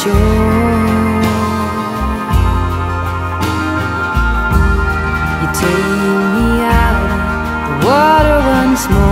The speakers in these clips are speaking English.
shore. You take me out, the water runs more.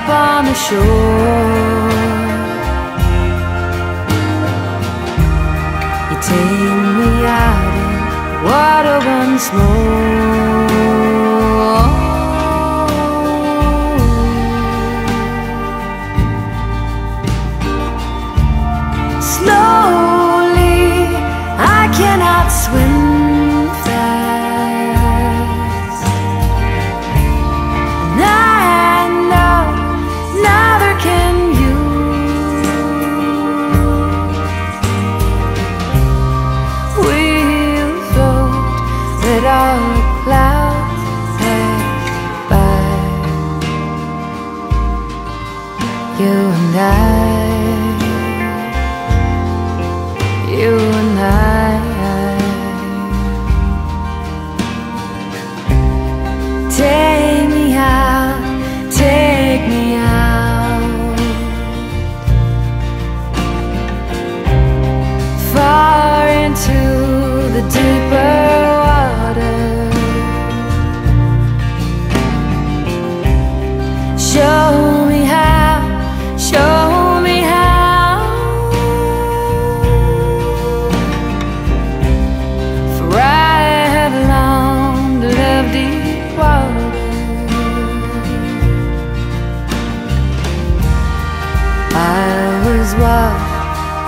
up on the shore You take me out of water once more. You and I. You and I. Take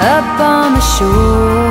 up on the shore.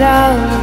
out